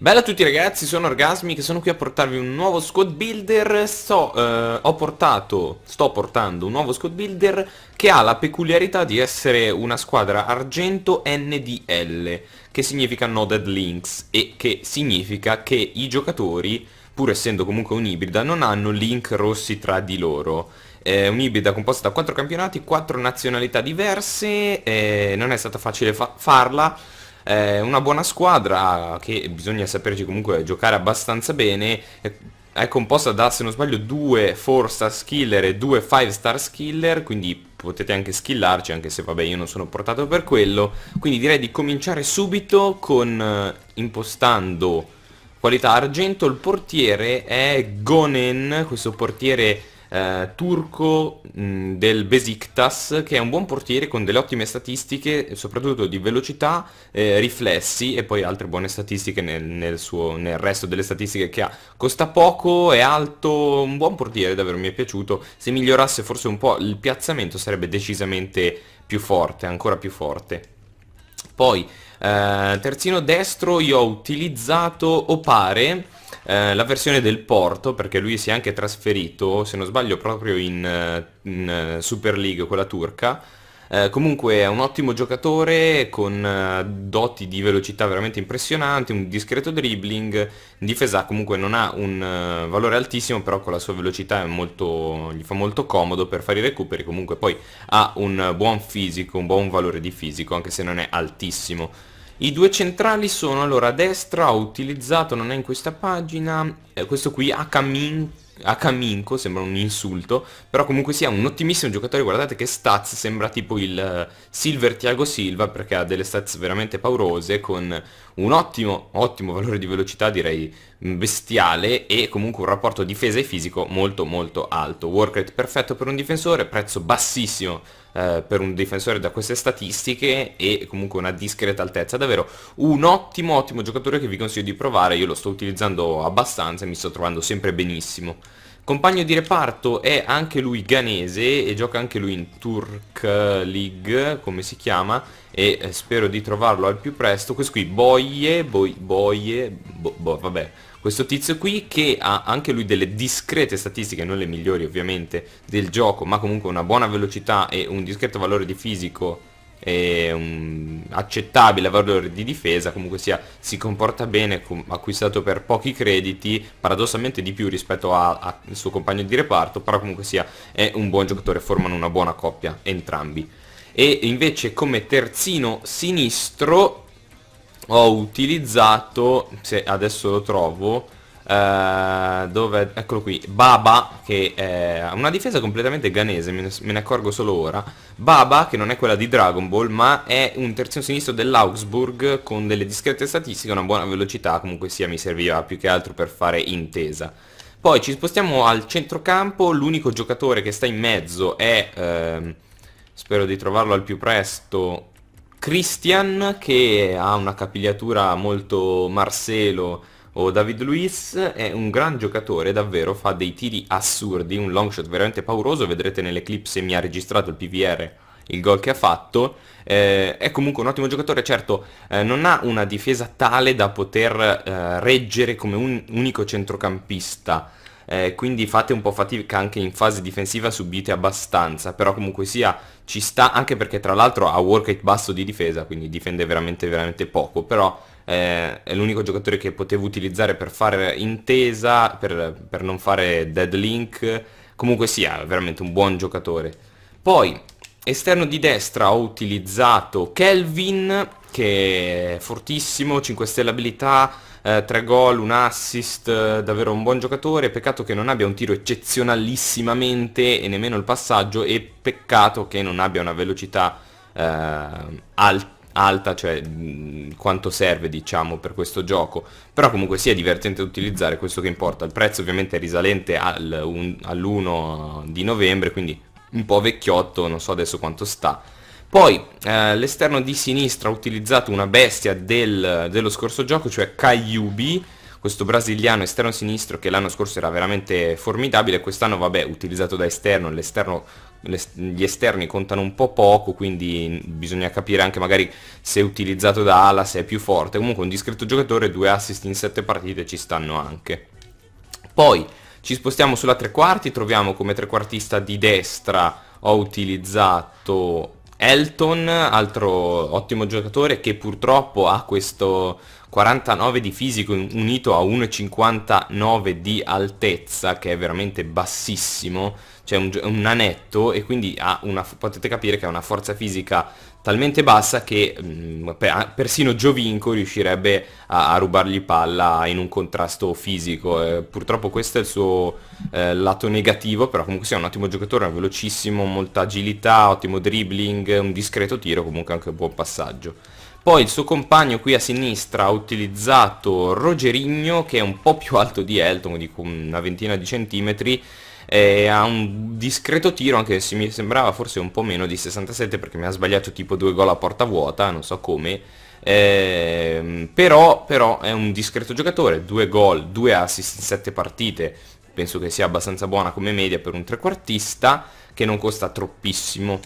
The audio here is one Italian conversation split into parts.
Bella a tutti ragazzi, sono Orgasmi sono qui a portarvi un nuovo squad builder. So, eh, Ho portato, sto portando un nuovo squad builder che ha la peculiarità di essere una squadra argento NDL Che significa Noded Links e che significa che i giocatori, pur essendo comunque un'ibrida, non hanno link rossi tra di loro. È un'ibrida composta da 4 campionati, 4 nazionalità diverse, eh, non è stata facile fa farla eh, una buona squadra che bisogna saperci comunque giocare abbastanza bene è composta da, se non sbaglio, due 4 star skiller e due 5 star skiller, quindi potete anche skillarci, anche se vabbè io non sono portato per quello. Quindi direi di cominciare subito con eh, impostando qualità argento. Il portiere è Gonen, questo portiere eh, turco mh, del Besiktas che è un buon portiere con delle ottime statistiche soprattutto di velocità, eh, riflessi e poi altre buone statistiche nel, nel, suo, nel, resto delle statistiche che ha. Costa poco, è alto, un buon portiere davvero mi è piaciuto. Se migliorasse forse un po' il piazzamento sarebbe decisamente più forte, ancora più forte poi eh, terzino destro io ho utilizzato Opare eh, la versione del Porto, perché lui si è anche trasferito, se non sbaglio, proprio in, eh, in eh, Super League, quella turca. Eh, comunque è un ottimo giocatore con uh, doti di velocità veramente impressionanti, un discreto dribbling, in difesa comunque non ha un uh, valore altissimo, però con la sua velocità molto, gli fa molto comodo per fare i recuperi, comunque poi ha un buon fisico, un buon valore di fisico, anche se non è altissimo. I due centrali sono allora a destra, ho utilizzato, non è in questa pagina, eh, questo qui Akamin, Akaminko, sembra un insulto, però comunque sia un ottimissimo giocatore, guardate che stats, sembra tipo il uh, Silver Thiago Silva perché ha delle stats veramente paurose con un ottimo, ottimo valore di velocità direi bestiale e comunque un rapporto difesa e fisico molto molto alto. Work rate perfetto per un difensore, prezzo bassissimo eh, per un difensore da queste statistiche e comunque una discreta altezza. Davvero un ottimo ottimo giocatore che vi consiglio di provare, io lo sto utilizzando abbastanza e mi sto trovando sempre benissimo. Compagno di reparto è anche lui ganese e gioca anche lui in Turk League, come si chiama, e eh, spero di trovarlo al più presto. Questo qui, Boie, Boie, Boie, bo, bo, vabbè, questo tizio qui che ha anche lui delle discrete statistiche, non le migliori ovviamente, del gioco, ma comunque una buona velocità e un discreto valore di fisico un accettabile valore di difesa comunque sia si comporta bene acquistato per pochi crediti paradossalmente di più rispetto al suo compagno di reparto però comunque sia è un buon giocatore formano una buona coppia entrambi. E invece come terzino sinistro ho utilizzato se adesso lo trovo Uh, dove, eccolo qui, Baba, che è una difesa completamente ganese, me ne, me ne, accorgo solo ora. Baba, che non è quella di Dragon Ball, ma è un terzino sinistro dell'Augsburg con delle discrete statistiche, una buona velocità, comunque sia mi serviva più che altro per fare intesa. Poi ci spostiamo al centrocampo, l'unico giocatore che sta in mezzo è, ehm, spero di trovarlo al più presto, Christian, che ha una capigliatura molto Marcelo, o David Luiz è un gran giocatore, davvero, fa dei tiri assurdi, un long shot veramente pauroso, vedrete nelle clip se mi ha registrato il PVR il gol che ha fatto, eh, è comunque un ottimo giocatore, certo eh, non ha una difesa tale da poter eh, reggere come un unico centrocampista, eh, quindi fate un po' fatica anche in fase difensiva, subite abbastanza, però comunque sia ci sta, anche perché tra l'altro ha work rate basso di difesa, quindi difende veramente veramente poco, però eh, è l'unico giocatore che potevo utilizzare per fare intesa, per, per non fare dead link, comunque sia veramente un buon giocatore. Poi, esterno di destra ho utilizzato Kelvin, che è fortissimo, 5 stelle abilità, eh, 3 gol, un assist, eh, davvero un buon giocatore, peccato che non abbia un tiro eccezionalissimamente e nemmeno il passaggio e peccato che non abbia una velocità eh, alta alta, cioè quanto serve diciamo per questo gioco, però comunque sia divertente da utilizzare, questo che importa. Il prezzo ovviamente è risalente al, un, all'1 di novembre, quindi un po' vecchiotto, non so adesso quanto sta. Poi eh, l'esterno di sinistra ha utilizzato una bestia del, dello scorso gioco, cioè Kayubi, questo brasiliano esterno sinistro che l'anno scorso era veramente formidabile, quest'anno vabbè utilizzato da esterno, l'esterno gli esterni contano un po' poco, quindi bisogna capire anche magari se utilizzato da ala, se è più forte. Comunque un discreto giocatore, due assist in sette partite ci stanno anche. Poi ci spostiamo sulla tre quarti, troviamo come trequartista di destra ho utilizzato Elton, altro ottimo giocatore che purtroppo ha questo 49 di fisico unito a 1,59 di altezza che è veramente bassissimo c'è un, un, nanetto e quindi una, potete capire che ha una forza fisica talmente bassa che mh, mm, persino Giovinco riuscirebbe a, a, rubargli palla in un contrasto fisico. Eh, purtroppo questo è il suo eh, lato negativo però comunque sia un ottimo giocatore, è velocissimo, molta agilità, ottimo dribbling, un discreto tiro, comunque anche un buon passaggio poi il suo compagno qui a sinistra ha utilizzato Rogerigno che è un po' più alto di Elton, di una ventina di centimetri e ha un discreto tiro anche se mi sembrava forse un po' meno di 67 perché mi ha sbagliato tipo due gol a porta vuota, non so come. Eh, però, però è un discreto giocatore, due gol, due assist in sette partite, penso che sia abbastanza buona come media per un trequartista che non costa troppissimo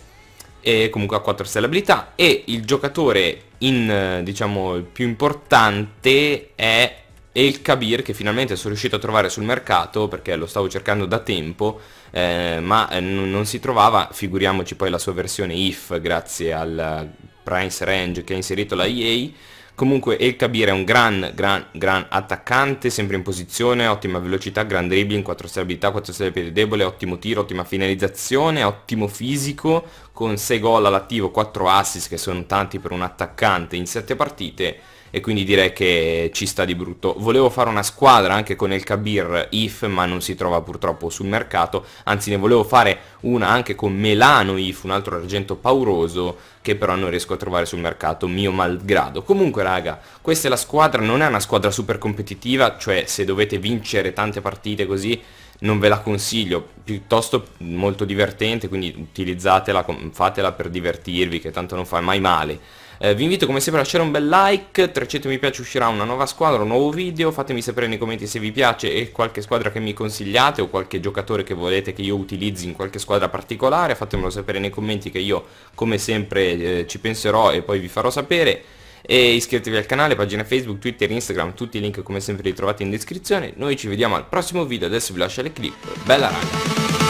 e comunque ha 4 stelle abilità e il giocatore in, diciamo, il più importante è El Kabir che finalmente sono riuscito a trovare sul mercato perché lo stavo cercando da tempo eh, ma eh, non si trovava, figuriamoci poi la sua versione IF grazie al price range che ha inserito la EA Comunque El Kabir è un gran, gran, gran attaccante, sempre in posizione, ottima velocità, gran dribbling, 4 stelle abilità, 4 stelle piede debole, ottimo tiro, ottima finalizzazione, ottimo fisico, con 6 gol all'attivo, 4 assist che sono tanti per un attaccante in 7 partite e quindi direi che ci sta di brutto. Volevo fare una squadra anche con il Kabir IF ma non si trova purtroppo sul mercato, anzi ne volevo fare una anche con Melano IF, un altro argento pauroso che però non riesco a trovare sul mercato mio malgrado. Comunque raga, questa è la squadra, non è una squadra super competitiva, cioè se dovete vincere tante partite così non ve la consiglio, piuttosto molto divertente, quindi utilizzatela, fatela per divertirvi, che tanto non fa mai male. Eh, vi invito come sempre a lasciare un bel like, 300 mi piace uscirà una nuova squadra, un nuovo video, fatemi sapere nei commenti se vi piace e qualche squadra che mi consigliate o qualche giocatore che volete che io utilizzi in qualche squadra particolare, fatemelo sapere nei commenti che io come sempre eh, ci penserò e poi vi farò sapere e iscrivetevi al canale, pagina Facebook, Twitter, Instagram, tutti i link come sempre li trovate in descrizione. Noi ci vediamo al prossimo video, adesso vi lascio le clip. Bella raga!